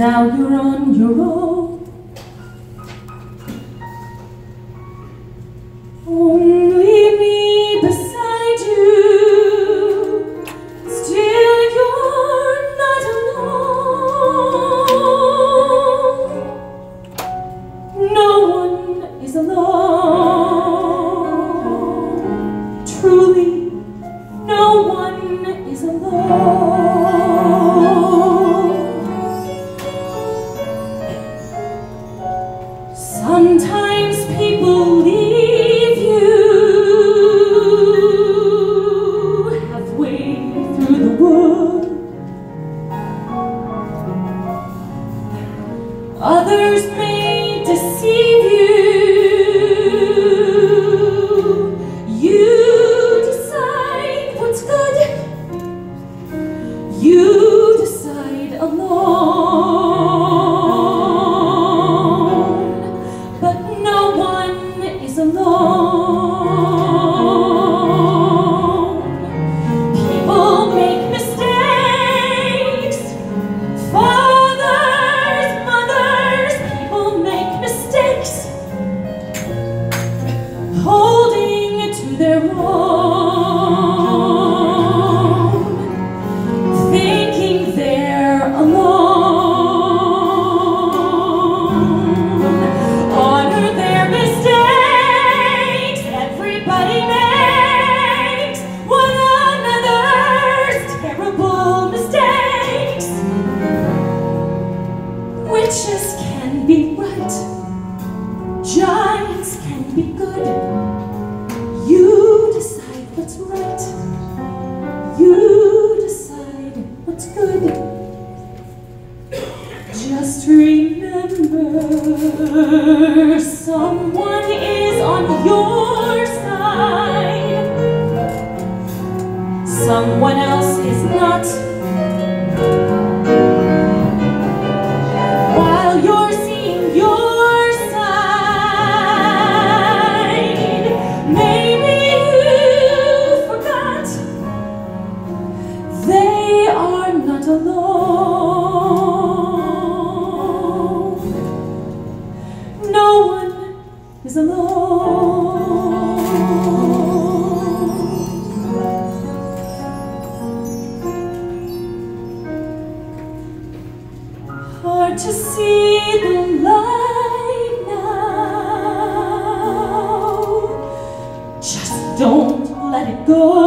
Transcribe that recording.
Now you're on your own. Only me beside you. Still you're not alone. No one is alone. Truly, no one is alone. Sometimes people leave you halfway through the. Others may deceive. You be good. You decide what's right. You decide what's good. Just remember someone is on your side. Someone else is not. Not alone. No one is alone. Hard to see the light now. Just don't let it go.